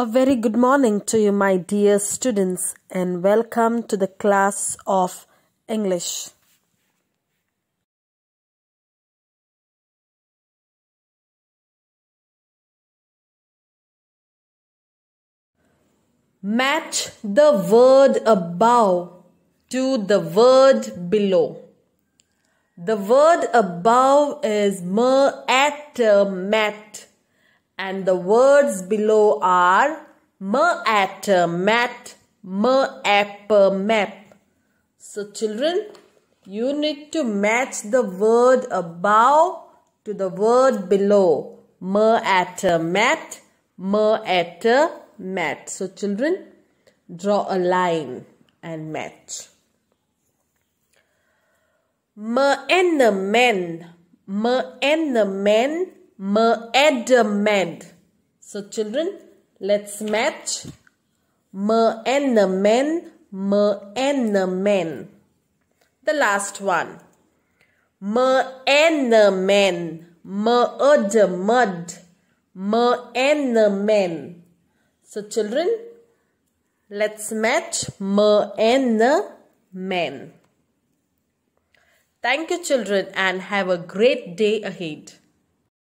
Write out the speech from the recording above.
A very good morning to you, my dear students, and welcome to the class of English. Match the word above to the word below. The word above is mer at mat and the words below are mer at mat, mer map. So children, you need to match the word above to the word below. Mer at mat, mer mat. So children, draw a line and match. Mer and men, mer and men, med. So children, let's match. Mer and. The last one. Mer and men. So children, let's match men. Thank you children and have a great day ahead.